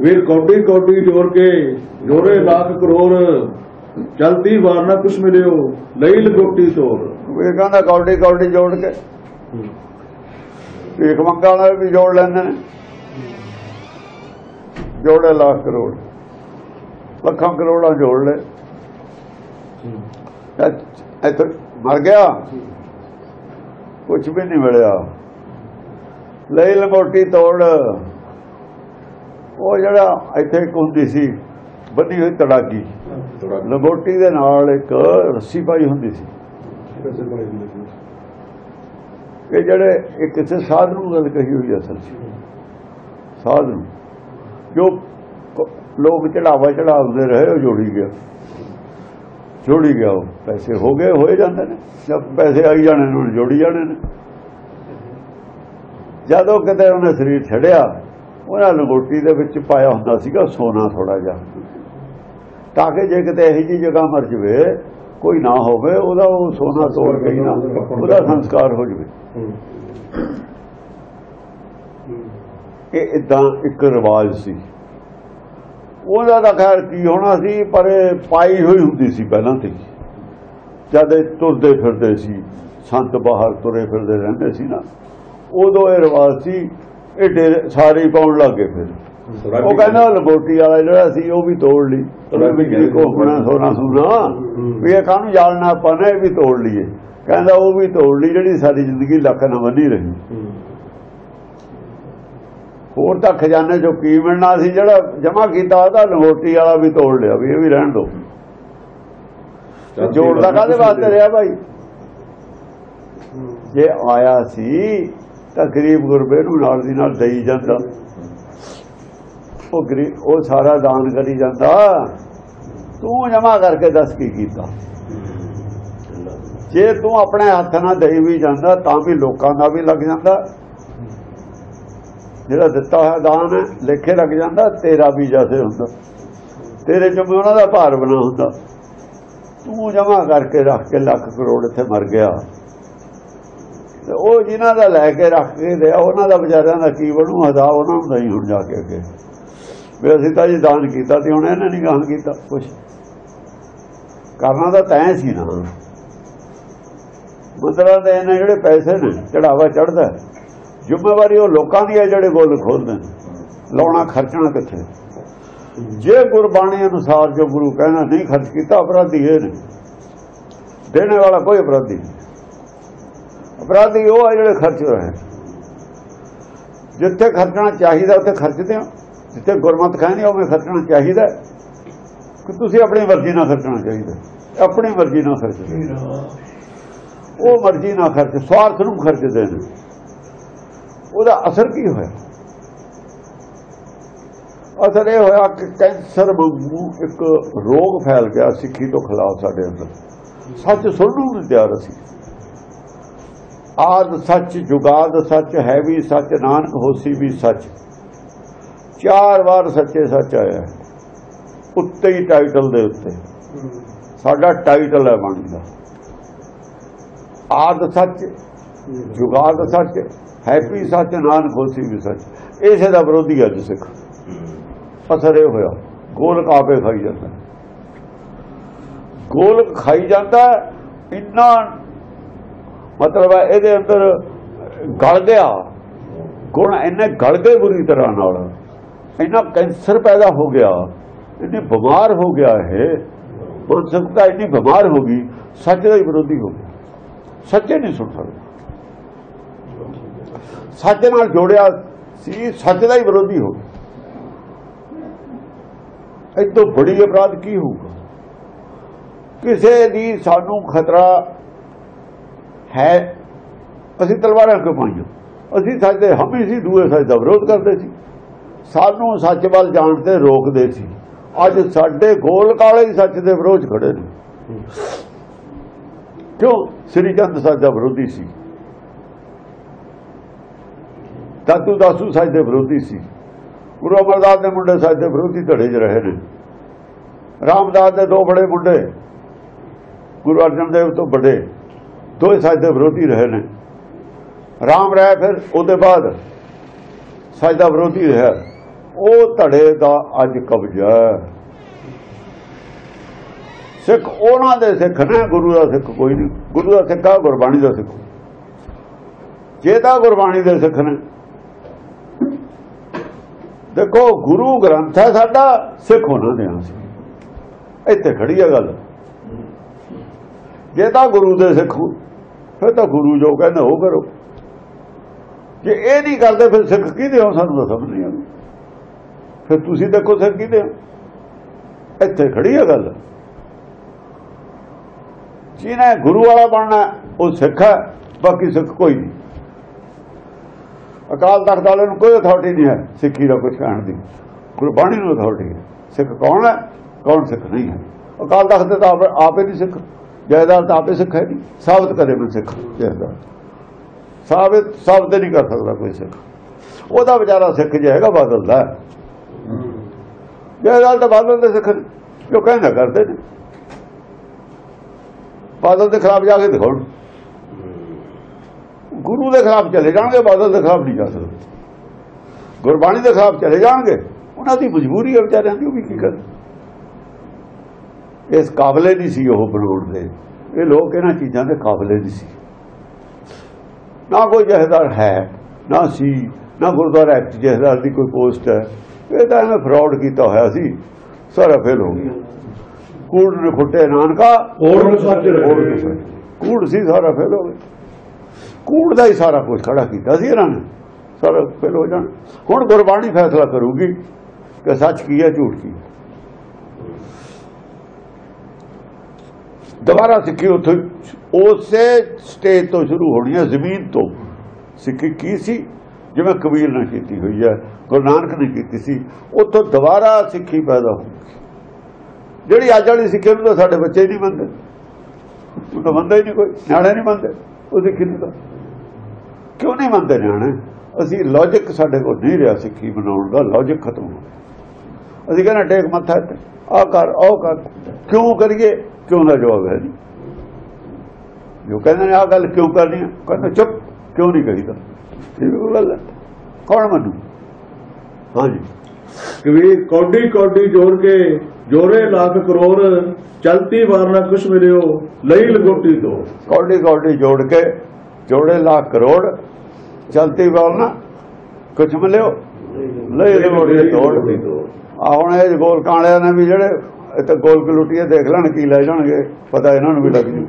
ਵੀਰ ਕੌਡੀ ਕੌਡੀ ਜੋੜ ਕੇ ਜੋੜੇ ਲੱਖ ਕਰੋੜ। ਚਲਦੀ ਵਾਰ ਨਾ ਕੁਛ ਮਿਲਿਓ, ਲਈ ਲਗੋਟੀ ਤੋੜ ਇਹ ਕਹਿੰਦਾ ਕੌਡੀ ਕੌਡੀ ਜੋੜ ਕੇ। ਭੀਖ ਮੰਗਾ ਵਾਲੇ ਵੀ ਜੋੜ ਲੈਂਦੇ ਨੇ ਜੋੜੇ ਲੱਖ ਕਰੋੜ। ਲੱਖਾਂ ਕਰੋੜਾਂ ਜੋੜ ਲੈ ਇੱਥੇ ਮਰ ਗਿਆ। ਕੁਝ ਵੀ ਨਹੀਂ ਮਿਲਿਆ। ਲਈ ਲਗੋਟੀ ਤੋੜ। ਉਹ ਜਿਹੜਾ ਇੱਥੇ ਇੱਕ ਹੁੰਦੀ ਸੀ ਬੰਨੀ ਹੋਈ ਤੜਾਕੀ। ਲੰਗੋਟੀ ਦੇ ਨਾਲ ਇੱਕ ਰੱਸੀ ਪਾਈ ਹੁੰਦੀ ਸੀ। ਇਹ ਜਿਹੜੇ ਇਹ ਕਿਸੇ ਸਾਧ ਨੂੰ ਗੱਲ ਕਹੀ ਹੋਈ ਅਸਲ 'ਚ। ਸਾਧ ਨੂੰ। ਜੋ ਲੋਕ ਚੜਾਵਾ ਚੜਾਉਂਦੇ ਰਹੇ ਉਹ ਜੋੜੀ ਗਿਆ। ਜੋੜੀ ਗਿਆ ਉਹ। ਪੈਸੇ ਹੋ ਗਏ ਹੋਏ ਜਾਂਦੇ ਨੇ। ਜਦ ਪੈਸੇ ਆਈ ਜਾਣੇ ਨੇ ਜੋੜੀ ਜਾਣੇ ਨੇ। ਜਦੋਂ ਕਿਤੇ ਉਹਨੇ ਸਰੀਰ ਛੱਡਿਆ ਉਹਨਾਂ ਲੰਗੋਟੀ ਦੇ ਵਿੱਚ ਪਾਇਆ ਹੁੰਦਾ ਸੀਗਾ ਸੋਨਾ ਥੋੜਾ ਜਿਹਾ। ਤਾਂ ਕਿ ਜੇ ਕਿਤੇ ਇਹੋ ਜੀ ਜਗ੍ਹਾ ਮਰ ਜਵੇ ਕੋਈ ਨਾ ਹੋਵੇ ਉਹਦਾ ਉਹ ਸੋਨਾ ਤੋੜ ਕੇ ਨਾ ਉਹਦਾ ਸੰਸਕਾਰ ਹੋ ਜਵੇ। ਇਹ ਇਦਾਂ ਇੱਕ ਰਿਵਾਜ ਸੀ। ਉਹਦਾ ਤਾਂ ਖੈਰ ਕੀ ਹੋਣਾ ਸੀ ਪਰ ਪਾਈ ਹੋਈ ਹੁੰਦੀ ਸੀ ਪਹਿਲਾਂ ਤੇ ਜਦ ਇਹ ਤੁਰਦੇ ਫਿਰਦੇ ਸੀ ਸੰਤ ਬਾਹਰ ਤੁਰੇ ਫਿਰਦੇ ਰਹਿੰਦੇ ਸੀ ਨਾ ਉਦੋਂ ਇਹ ਰਿਵਾਜ ਸੀ ਇਹ ਡੇਰੇ ਸਾਰੇ ਪਾਉਣ ਲੱਗੇ ਫਿਰ। ਉਹ ਕਹਿੰਦਾ ਲਗੋਟੀ ਵਾਲਾ ਜਿਹੜਾ ਸੀ ਉਹ ਵੀ ਤੋੜ ਲਈ। ਉਹ ਵੀ ਕੀ ਕੋਹਣਾ ਸੋਨਾ ਸੁਨਾ। ਵੀ ਇਹ ਕਾਹਨੂੰ ਜਾਲਣਾ ਆਪਾਂ ਨੇ? ਇਹ ਵੀ ਤੋੜ ਲਈਏ। ਕਹਿੰਦਾ ਉਹ ਵੀ ਤੋੜ ਲਈ ਜਿਹੜੀ ਸਾਡੀ ਜ਼ਿੰਦਗੀ ਲੱਖ ਨਾ ਬੰਨੀ ਰਹੀ। ਹੋਰ ਤਾਂ ਖਜ਼ਾਨੇ ਚੋਂ ਕੀ ਮਿਲਣਾ ਸੀ? ਜਿਹੜਾ ਜਮਾ ਕੀਤਾ ਉਹਦਾ ਲੰਗੋਟੀ ਵਾਲਾ ਵੀ ਤੋੜ ਲਿਆ ਵੀ ਇਹ ਵੀ ਰਹਿਣ ਦੋ। ਜੋੜਦਾ ਕਾਹਦੇ ਵਾਸਤੇ ਰਿਹਾ ਭਾਈ ਜੇ ਆਇਆ ਸੀ ਤਾਂ ਗਰੀਬ ਗੁਰਬੇ ਨੂੰ ਨਾਲ ਦੀ ਨਾਲ ਦੇਈ ਜਾਂਦਾ। ਉਹ ਗਰੀਬ ਉਹ ਸਾਰਾ ਦਾਨ ਕਰੀ ਜਾਂਦਾ। ਤੂੰ ਜਮਾ ਕਰਕੇ ਦੱਸ ਕੀ ਕੀਤਾ? ਜੇ ਤੂੰ ਆਪਣੇ ਹੱਥ ਨਾਲ ਦਈ ਵੀ ਜਾਂਦਾ, ਤਾਂ ਵੀ ਲੋਕਾਂ ਦਾ ਵੀ ਲੱਗ ਜਾਂਦਾ। ਜਿਹੜਾ ਦਿੱਤਾ ਹੋਇਆ ਦਾਨ ਹੈ, ਲੇਖੇ ਲੱਗ ਜਾਂਦਾ, ਤੇਰਾ ਵੀ ਜੈਸੇ ਹੁੰਦਾ। ਤੇਰੇ ਚ ਵੀ ਉਹਨਾਂ ਦਾ ਭਾਰ ਬਣਾ ਹੁੰਦਾ। ਤੂੰ ਜਮਾ ਕਰਕੇ ਰੱਖ ਕੇ ਲੱਖ ਕਰੋੜ ਇੱਥੇ ਮਰ ਗਿਆ। ਤੇ ਉਹ ਜਿਨ੍ਹਾਂ ਦਾ ਲੈ ਕੇ ਰੱਖ ਕੇ ਦਿਆ ਉਹਨਾਂ ਦਾ ਵਿਚਾਰਿਆਂ ਦਾ ਕੀ ਬਣੂ ਹਦਾ ਉਹਨਾਂ ਨੂੰ ਨਹੀਂ ਹੁਣ ਜਾ ਕੇ ਅੱਗੇ। ਵੀ ਅਸੀਂ ਤਾਂ ਜੀ ਦਾਨ ਕੀਤਾ ਤੇ ਹੁਣ ਇਹਨੇ ਨਹੀਂ ਗਾਨ ਕੀਤਾ, ਕੁਛ। ਕਰਨਾ ਤਾਂ ਤੈਂ ਸੀ ਨਾ। ਮਤਲਬ ਦੇ ਇਹਨਾਂ ਜਿਹੜੇ ਪੈਸੇ ਨੇ, ਚੜਾਵਾ ਚੜਦਾ ਜ਼ਿੰਮੇਵਾਰੀ ਉਹ ਲੋਕਾਂ ਦੀ ਹੈ ਜਿਹੜੇ ਗੋਲ ਖੋਲਦੇ ਨੇ। ਲਾਉਣਾ, ਖਰਚਣਾ ਕਿੱਥੇ? ਜੇ ਗੁਰਬਾਣੀ ਅਨੁਸਾਰ ਜੋ ਗੁਰੂ ਕਹਿੰਦਾ, ਨਹੀਂ ਖਰਚ ਕੀਤਾ, ਅਪਰਾਧੀ ਇਹ ਨੇ। ਦੇਣੇ ਵਾਲਾ ਕੋਈ ਅਪਰਾਧੀ ਨਹੀਂ। ਅਪਰਾਧੀ ਉਹ ਆ ਜਿਹੜੇ ਖਰਚ ਰਹੇ ਜਿੱਥੇ ਖਰਚਣਾ ਚਾਹੀਦਾ ਉੱਥੇ ਖਰਚਦੇ ਹੋ ਜਿੱਥੇ ਗੁਰਮਤ ਕਹਿੰਦੇ ਉਵੇਂ ਖਰਚਣਾ ਚਾਹੀਦਾ ਕਿ ਤੁਸੀਂ ਆਪਣੀ ਮਰਜ਼ੀ ਨਾਲ ਖਰਚਣਾ ਚਾਹੀਦਾ ਆਪਣੀ ਮਰਜ਼ੀ ਨਾਲ ਖਰਚਦੇ ਉਹ ਮਰਜ਼ੀ ਨਾਲ ਖਰਚ ਸਵਾਰਥ ਨੂੰ ਖਰਚਦੇ ਨੇ। ਉਹਦਾ ਅਸਰ ਕੀ ਹੋਇਆ? ਅਸਰ ਇਹ ਹੋਇਆ ਕਿ ਕੈਂਸਰ ਵਾਂਗੂ ਇੱਕ ਰੋਗ ਫੈਲ ਗਿਆ ਸਿੱਖੀ ਤੋਂ ਖਿਲਾਫ ਸਾਡੇ ਅੰਦਰ। ਸੱਚ ਸੁਣਨ ਨੂੰ ਤਿਆਰ ਅਸੀਂ। ਆਦ ਸੱਚ, ਜੁਗਾਦ ਸੱਚ, ਹੈ ਵੀ ਸੱਚ, ਨਾਨਕ ਹੋਸੀ ਵੀ ਸੱਚ। ਚਾਰ ਵਾਰ ਸੱਚੇ ਸੱਚ ਆਇਆ। ਉੱਤੇ ਹੀ ਟਾਈਟਲ ਦੇ ਉੱਤੇ। ਸਾਡਾ ਟਾਈਟਲ ਹੈ ਬਾਣੀ ਆਦ ਸੱਚ, ਜੁਗਾਦ ਸੱਚ ਹੈਪੀ ਸੱਚ, ਨਾਨਕ ਹੋਸੀ ਵੀ ਸੱਚ। ਇਸੇ ਦਾ ਵਿਰੋਧੀ ਅੱਜ ਸਿੱਖ। ਅਸਰ ਇਹ ਹੋਇਆ। ਗੋਲਕ ਆਪੇ ਖਾਈ ਜਾਂਦਾ। ਗੋਲਕ ਖਾਈ ਜਾਂਦਾ। ਇੰਨਾ ਮਤਲਬ ਹੈ ਇਹਦੇ ਅੰਦਰ ਗਲ ਗਿਆ ਗੁਣ ਇੰਨੇ ਗਲ ਗਏ ਬੁਰੀ ਤਰ੍ਹਾਂ ਨਾਲ। ਇੰਨਾ ਕੈਂਸਰ ਪੈਦਾ ਹੋ ਗਿਆ। ਇੰਨੀ ਬਿਮਾਰ ਹੋ ਗਿਆ ਇਹ। ਮਾਨਸਿਕਤਾ ਇੰਨੀ ਬਿਮਾਰ ਹੋ ਗਈ, ਸੱਚ ਦਾ ਹੀ ਵਿਰੋਧੀ ਹੋ ਗਿਆ ਸੱਚੇ ਨਹੀਂ ਸੁਣ ਸਕਦਾ। ਸੱਚ ਨਾਲ ਜੋੜਿਆ ਸੀ, ਸੱਚ ਦਾ ਹੀ ਵਿਰੋਧੀ ਹੋ ਗਿਆ ਇਹ ਤੋਂ ਬੜੀ ਅਪਰਾਧ ਕੀ ਹੋਊਗਾ? ਕਿਸੇ ਦੀ ਸਾਨੂੰ ਖਤਰਾ ਹੈ, ਅਸੀਂ ਤਲਵਾਰਾਂ ਕਿਉਂ ਪਾਈਆਂ? ਅਸੀਂ ਸੱਚ ਦੇ ਹਮੇ ਸੀ, ਦੂਏ ਸੱਚ ਦਾ ਵਿਰੋਧ ਕਰਦੇ ਸੀ। ਸਾਨੂੰ ਸੱਚ ਵੱਲ ਜਾਣ ਤੇ ਰੋਕਦੇ ਸੀ। ਅੱਜ ਸਾਡੇ ਗੋਲ ਕਾਲੇ ਸੱਚ ਦੇ ਵਿਰੋਧ ਖੜੇ ਨੇ। ਕਿਉਂ? ਸ੍ਰੀ ਚੰਦ ਸੱਚ ਦਾ ਵਿਰੋਧੀ ਸੀ। ਦਾਤੂ ਦਾਸੂ ਸੱਚ ਦੇ ਵਿਰੋਧੀ ਸੀ। ਗੁਰੂ ਅਮਰਦਾਸ ਦੇ ਮੁੰਡੇ ਸੱਚ ਦੇ ਵਿਰੋਧੀ ਧੜੇ 'ਚ ਰਹੇ ਨੇ। ਰਾਮਦਾਸ ਦੇ ਦੋ ਬੜੇ ਮੁੰਡੇ, ਗੁਰੂ ਅਰਜਨ ਦੇਵ ਤੋਂ ਵੱਡੇ। ਦੋਏ ਸੱਚ ਦੇ ਵਿਰੋਧੀ ਰਹੇ ਨੇ। ਰਾਮ ਰਾਏ ਫਿਰ ਉਹਦੇ ਬਾਅਦ ਸੱਚ ਦਾ ਵਿਰੋਧੀ ਰਿਹਾ। ਉਹ ਧੜੇ ਦਾ ਅੱਜ ਕਬਜ਼ਾ ਸਿੱਖ ਉਹਨਾਂ ਦੇ ਸਿੱਖ ਨੇ, ਗੁਰੂ ਦਾ ਸਿੱਖ ਕੋਈ ਨਹੀਂ। ਗੁਰੂ ਦਾ ਸਿੱਖ ਆ, ਗੁਰਬਾਣੀ ਦਾ ਸਿੱਖ। ਜੇ ਤਾਂ ਗੁਰਬਾਣੀ ਦੇ ਸਿੱਖ ਨੇ। ਦੇਖੋ, ਗੁਰੂ ਗ੍ਰੰਥ ਹੈ ਸਾਡਾ, ਸਿੱਖ ਉਹਨਾਂ ਦੇ ਹਾਂ ਇੱਥੇ ਖੜੀ ਹੈ ਗੱਲ। ਜੇ ਤਾਂ ਗੁਰੂ ਦੇ ਸਿੱਖ ਫਿਰ ਤਾਂ ਗੁਰੂ ਜੋ ਕਹਿੰਦਾ ਉਹ ਕਰੋ। ਜੇ ਇਹ ਨਹੀਂ ਕਰਦੇ, ਫਿਰ ਸਿੱਖ ਕਿਹਦੇ ਹੋ? ਸਾਨੂੰ ਤਾਂ ਸਮਝ ਨਹੀਂ ਆਉਂਦੀ। ਫਿਰ ਤੁਸੀਂ ਦੇਖੋ ਸਿੱਖ ਕਿਹਦੇ ਹੋ? ਇੱਥੇ ਖੜੀ ਹੈ ਗੱਲ। ਜਿਹਨੇ ਗੁਰੂ ਵਾਲਾ ਬਣਨਾ, ਉਹ ਸਿੱਖ ਹੈ, ਬਾਕੀ ਸਿੱਖ ਕੋਈ ਨਹੀਂ। ਅਕਾਲ ਤਖਤ ਵਾਲੇ ਨੂੰ ਕੋਈ ਅਥਾਰਟੀ ਨਹੀਂ ਹੈ, ਸਿੱਖੀ ਦਾ ਕੁਝ ਕਹਿਣ ਦੀ। ਗੁਰਬਾਣੀ ਨੂੰ ਅਥਾਰਟੀ ਹੈ। ਸਿੱਖ ਕੌਣ ਹੈ? ਕੌਣ ਸਿੱਖ ਨਹੀਂ ਹੈ? ਅਕਾਲ ਤਖਤ ਤਾਂ ਆਪ- ਆਪੇ ਨਹੀਂ ਸਿੱਖ। ਜਾਇਦਾਦ ਤਾਂ ਆਪੇ ਸਿੱਖ ਹੈ ਨਹੀਂ ਸਾਬਤ ਕਰੇ ਮੈਂ ਸਿੱਖ ਜਾਇਦਾਦ। ਸਾਬਤ ਸਾਬਤ ਨਹੀਂ ਕਰ ਸਕਦਾ ਕੋਈ ਸਿੱਖ। ਉਹਦਾ ਵਿਚਾਰਾ ਸਿੱਖ ਜੇ ਹੈਗਾ ਬਦਲਦਾ ਜਾਇਦਾਦ ਤਾਂ ਬਦਲ ਦੇ ਸਿੱਖ ਨੇ, ਜੋ ਕਹਿੰਦਾ ਕਰਦੇ ਨੇ। ਬਾਦਲ ਦੇ ਖਿਲਾਫ ਜਾ ਕੇ ਦਿਖਾਉਣ। ਗੁਰੂ ਦੇ ਖਿਲਾਫ ਚਲੇ ਜਾਣਗੇ ਬਾਦਲ ਦੇ ਖਿਲਾਫ ਨਹੀਂ ਜਾ ਸਕਦੇ। ਗੁਰਬਾਣੀ ਦੇ ਖਿਲਾਫ ਚਲੇ ਜਾਣਗੇ। ਉਹਨਾਂ ਦੀ ਮਜਬੂਰੀ ਹੈ ਵਿਚਾਰਿਆਂ ਦੀ ਉਹ ਵੀ ਕੀ ਕਰਨ। ਇਸ ਕਾਬਲੇ ਨਹੀਂ ਸੀ ਉਹ ਬਣਾਉਣ ਦੇ। ਇਹ ਲੋਕ ਇਹਨਾਂ ਚੀਜ਼ਾਂ ਦੇ ਕਾਬਲੇ ਨਹੀਂ ਸੀ। ਨਾ ਕੋਈ ਜਹੇਦਾਰ ਹੈ ਨਾ ਸੀ ਨਾ ਗੁਰਦੁਆਰਾ ਐਕਟ ਜਹੇਦਾਰ ਦੀ ਕੋਈ ਪੋਸਟ ਹੈ। ਇਹ ਤਾਂ ਇਹਨੇ ਫਰਾਡ ਕੀਤਾ ਹੋਇਆ ਸੀ ਸਾਰਾ ਫੇਲ ਹੋ ਗਿਆ। ਕੂੜ ਨੇ ਖੁੱਟੇ ਨਾਨਕਾ ਹੋਰ। ਕੂੜ ਸੀ ਸਾਰਾ ਫੇਲ ਹੋ ਗਿਆ। ਕੂੜ ਦਾ ਹੀ ਸਾਰਾ ਕੁਝ ਖੜਾ ਕੀਤਾ ਸੀ ਇਹਨਾਂ ਨੇ। ਸਾਰਾ ਫੇਲ ਹੋ ਜਾਣ। ਹੁਣ ਗੁਰਬਾਣੀ ਫੈਸਲਾ ਕਰੂਗੀ ਕਿ ਸੱਚ ਕੀ ਹੈ ਝੂਠ ਕੀ ਹੈ। ਦੁਬਾਰਾ ਸਿੱਖੀ ਉੱਥੇ, ਉਸੇ ਸਟੇਜ ਤੋਂ ਸ਼ੁਰੂ ਹੋਣੀ ਹੈ, ਜ਼ਮੀਨ ਤੋਂ। ਸਿੱਖੀ ਕੀ ਸੀ? ਜਿਵੇਂ ਕਬੀਰ ਨੇ ਕੀਤੀ ਹੋਈ ਹੈ, ਗੁਰੂ ਨਾਨਕ ਨੇ ਕੀਤੀ ਸੀ, ਉੱਥੋਂ ਦੁਬਾਰਾ ਸਿੱਖੀ ਪੈਦਾ ਹੋਊਗੀ ਜਿਹੜੀ ਅੱਜ ਵਾਲੀ ਸਿੱਖੀ ਨੂੰ ਤਾਂ ਸਾਡੇ ਬੱਚੇ ਨਹੀਂ ਮੰਨਦੇ। ਉਹ ਤਾਂ ਮੰਨਦਾ ਹੀ ਨਹੀਂ ਕੋਈ, ਨਿਆਣੇ ਨਹੀਂ ਮੰਨਦੇ। ਉਹ ਸਿੱਖੀ ਨੂੰ ਤਾਂ ਕਿਉਂ ਨਹੀਂ ਮੰਨਦੇ ਨਿਆਣੇ? ਅਸੀਂ ਲੌਜੀਕ ਸਾਡੇ ਕੋਲ ਨਹੀਂ ਰਿਹਾ ਸਿੱਖੀ ਬਣਾਉਣ ਦਾ ਲੌਜੀਕ ਖਤਮ ਹੋ ਗਿਆ। ਅਸੀਂ ਕਹਿੰਦੇ ਟੇਕ ਮੱਥਾ ਤੇ ਆ ਕਰ ਉਹ ਕਰ। ਕਿਉਂ ਕਰੀਏ? ਕਿਉਂ ਦਾ ਜਵਾਬ ਹੈ ਜੋ? ਕਹਿੰਦੇ ਨੇ ਆ ਗੱਲ ਕਿਉਂ ਕਰਨੀ ਹੈ? ਕਹਿੰਦੇ ਚੁੱਪ ਕਿਉਂ ਨਹੀਂ ਕਰੀਦਾ? ਇਹ ਗੱਲ ਹੈ। ਕੌਣ ਮੰਨੂ? ਹਾਂਜੀ। ਕਬੀਰ ਕੌਡੀ ਕੌਡੀ ਜੋੜ ਕੇ ਜੋਰੇ ਲੱਖ ਕਰੋੜ ਚਲਤੀ ਵਾਰਨਾ ਕੁਛ ਮਿਲਿਓ ਲਈ ਲਗੋਟੀ ਤੋਂ ਕੌਡੀ ਕੌਡੀ ਜੋੜ ਕੇ ਜੋੜੇ ਲੱਖ ਕਰੋੜ ਚਲਤੀ ਵਾਲਣਾ ਕੁਛ ਮਿਲਿਓ ਲੈ ਲਗੋੜੀ ਤੋੜ। ਆ ਇਹ ਗੋਲਕਾਂ ਵਾਲਿਆਂ ਨੇ ਵੀ ਜਿਹੜੇ ਇੱਥੇ ਗੋਲਕ ਲੁੱਟੀਏ ਦੇਖ ਲੈਣ ਕੀ ਲੈ ਜਾਣਗੇ, ਪਤਾ ਇਹਨਾਂ ਨੂੰ ਵੀ ਲੱਗ ਜੂ।